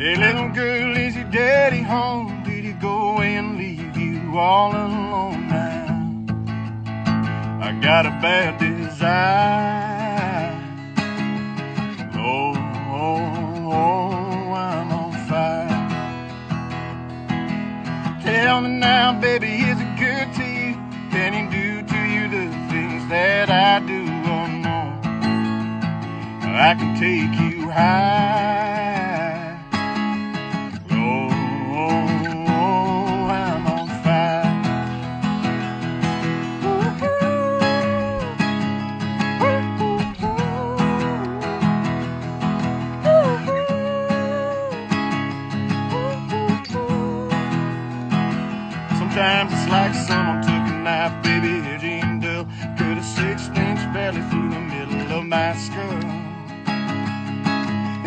Hey, little girl, is your daddy home? Did he go away and leave you all alone now? I got a bad desire. Oh, oh, oh, I'm on fire. Tell me now, baby, is it good to you? Can he do to you the things that I do? Oh, no. I can take you high.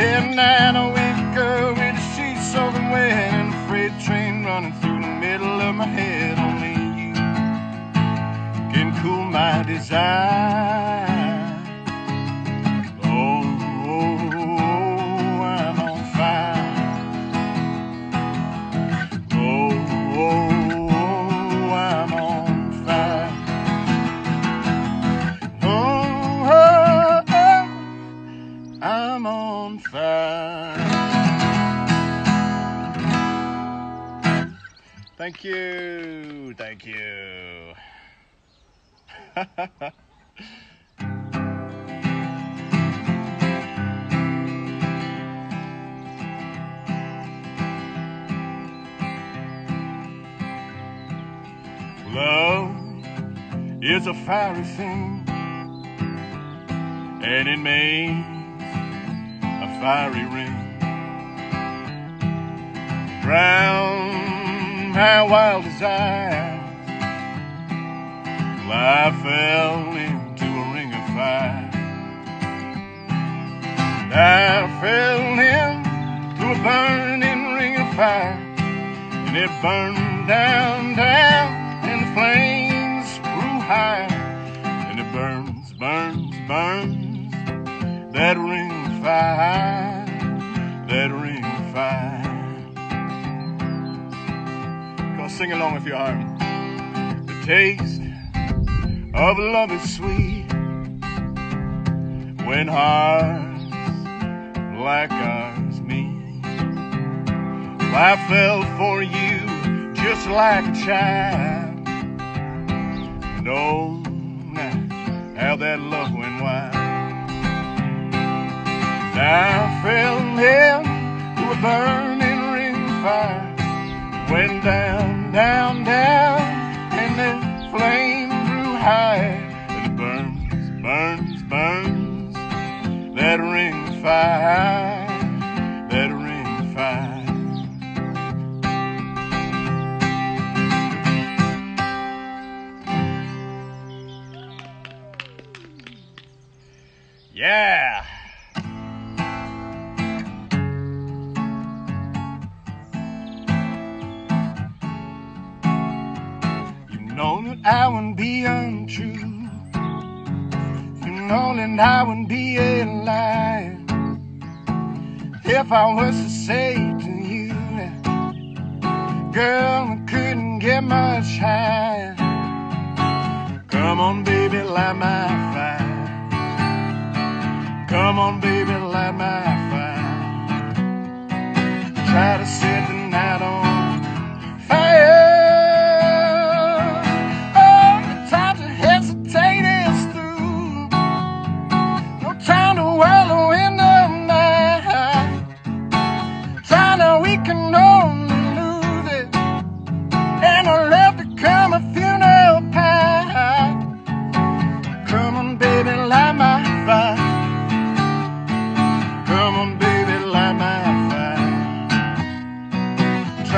And then a week girl with a sheet soaking wet and a freight train running through the middle of my head. Only you can cool my desire. Thank you. Thank you. Love is a fiery thing, and it makes a fiery ring. Drown my wild desires. I fell into a ring of fire. I fell into a burning ring of fire, and it burned down, down, sing your heart. The taste of love is sweet when hearts like ours meet. I fell for you just like a child. Know now how that love went wild. I fell into a burning ring of fire. Went down, down, down, I wouldn't be untrue. You know that I wouldn't be a liar if I was to say to you, girl, I couldn't get much higher. Come on, baby, light my fire. Come on, baby, light my fire. Try to set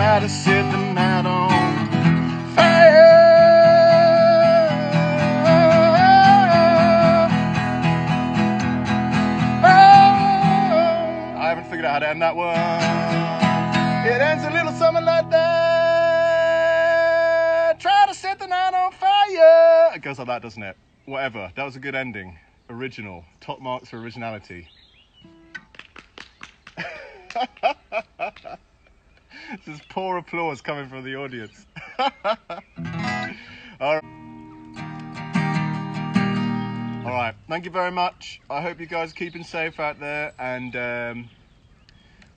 Try to set the night on fire. Oh, I haven't figured out how to end that one. It ends a little something like that. Try to set the night on fire. It goes like that, doesn't it? Whatever. That was a good ending. Original. Top marks for originality. There's poor applause coming from the audience. All right. Thank you very much. I hope you guys are keeping safe out there and um,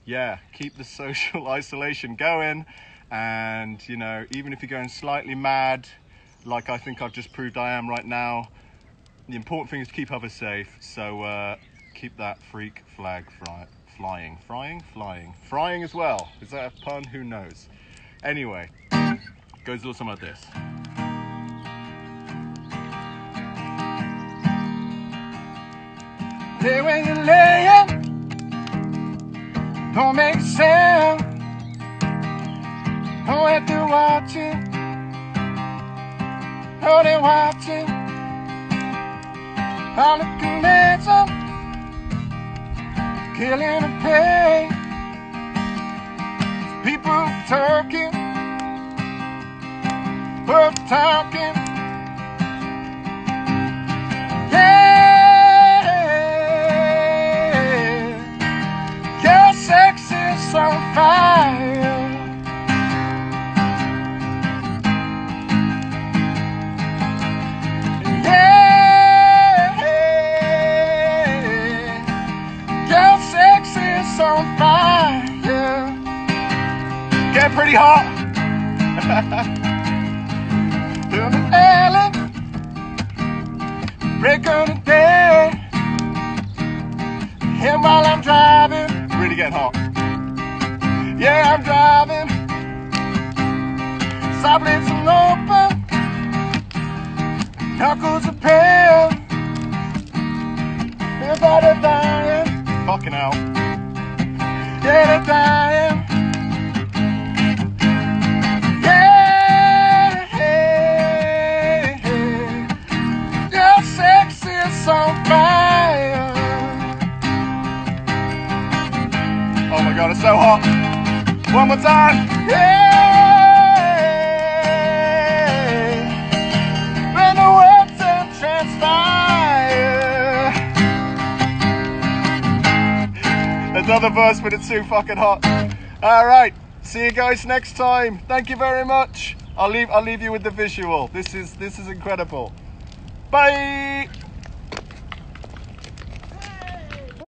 yeah, keep the social isolation going. And you know, even if you're going slightly mad, like I think I've just proved I am right now, the important thing is to keep others safe. So uh, keep that freak flag fly- flying, frying, flying, frying as well. Is that a pun? Who knows? Anyway, goes a little something like this. There when you're laying, don't make a sound. Don't have to watch it. Oh, they watching. Hallucination, killing the pain. People talking, we're talking. Fire. Get pretty hot. Through the alley, break of the day. And while I'm driving, Really getting hot. yeah, I'm driving. Stop lips are open, knuckles are pale. Everybody dying, Fucking yeah, dying. Yeah, your sex is on fire. Oh my god, it's so hot. One more time. Yeah, Another verse, but it's too fucking hot. All right. See you guys next time. Thank you very much. I'll leave. I'll leave you with the visual. This is this is incredible. Bye.